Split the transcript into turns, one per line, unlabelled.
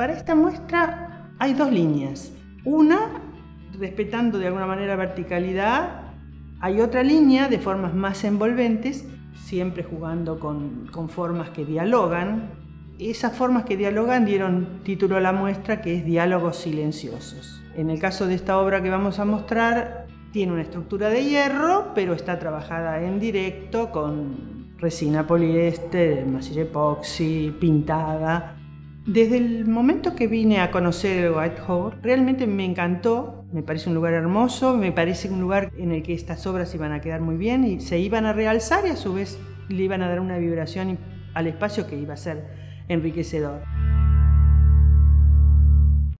Para esta muestra hay dos líneas. Una, respetando de alguna manera verticalidad, hay otra línea de formas más envolventes, siempre jugando con, formas que dialogan. Esas formas que dialogan dieron título a la muestra que es Diálogos Silenciosos. En el caso de esta obra que vamos a mostrar, tiene una estructura de hierro, pero está trabajada en directo con resina poliéster, masilla epoxi, pintada. Desde el momento que vine a conocer el Whitehall, realmente me encantó, me parece un lugar hermoso, me parece un lugar en el que estas obras iban a quedar muy bien y se iban a realzar y a su vez le iban a dar una vibración al espacio que iba a ser enriquecedor.